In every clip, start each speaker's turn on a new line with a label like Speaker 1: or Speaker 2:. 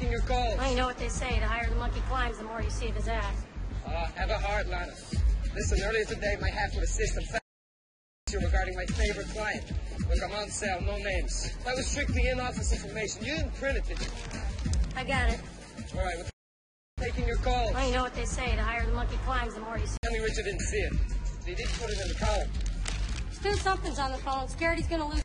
Speaker 1: taking your calls.
Speaker 2: Well, you know what they say, the higher the monkey climbs, the more you see of his ass.
Speaker 1: Uh, have a heart, Lana. Listen, earlier today, my to the system found you regarding my favorite client. Look, I'm on sale, no names. That was strictly in-office information. You didn't print it, did you?
Speaker 2: I got it.
Speaker 1: All right, well, taking your calls.
Speaker 2: Well, you know what they say, the higher the monkey climbs, the more you see.
Speaker 1: Tell me Richard didn't see it. He did put it in the column.
Speaker 2: Stu something's on the phone. Scared he's gonna lose.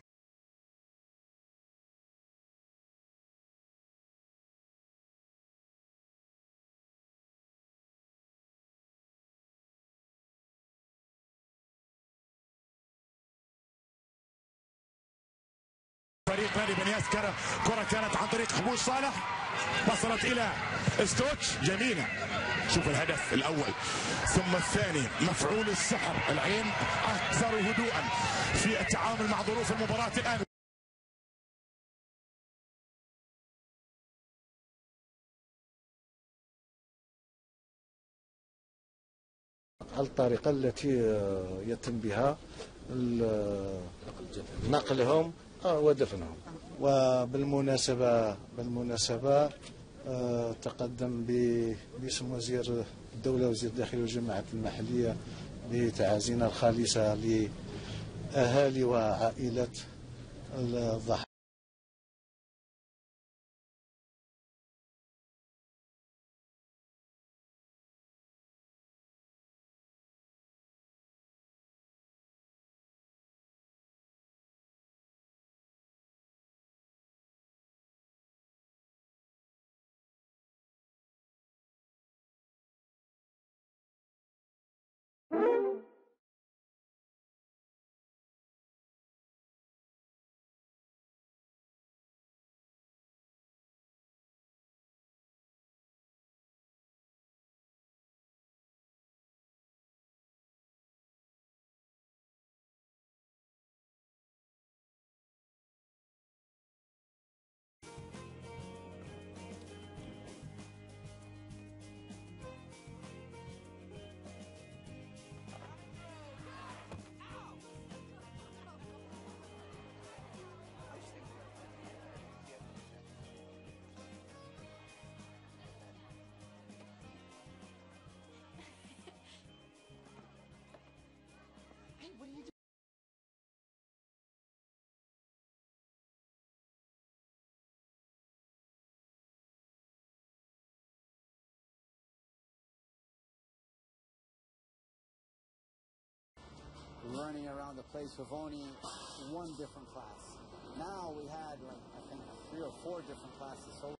Speaker 3: فريق نادي بنياس كرة كرة كانت عن طريق حبوش صالح. وصلت إلى ستوتش جميلة. شوف الهدف الأول. ثم الثاني. مفعول السحر. العين أكثر هدوءا في التعامل مع ظروف المباراة الآن.
Speaker 4: الطريقة التي يتم بها نقلهم ودفنهم. وبالمناسبة بالمناسبة آه، تقدم باسم وزير الدولة وزير الداخلية والجماعات المحلية بتعازينا الخالصة لأهالي وعائلة الضحايا.
Speaker 5: Running around the place with only one different class. Now we had like I think three or four different classes. So